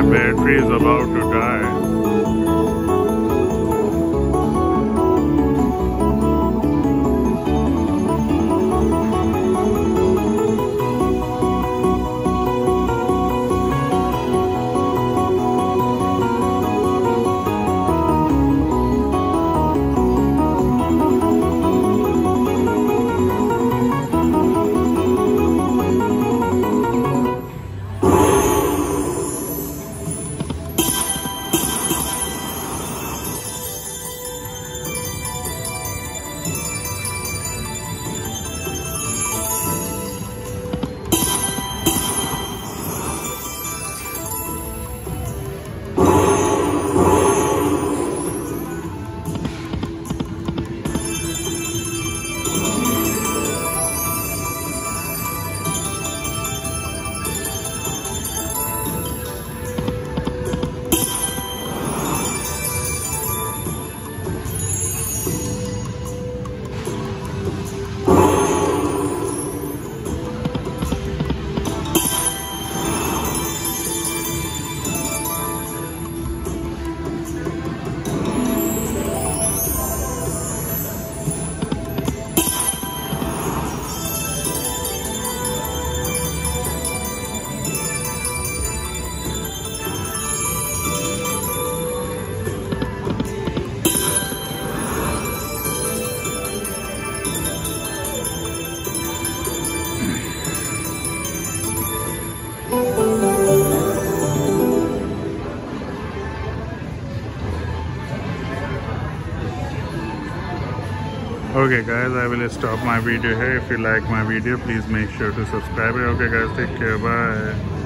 My battery is about to die. Okay guys, I will stop my video here. If you like my video, please make sure to subscribe. Okay guys, take care. Bye.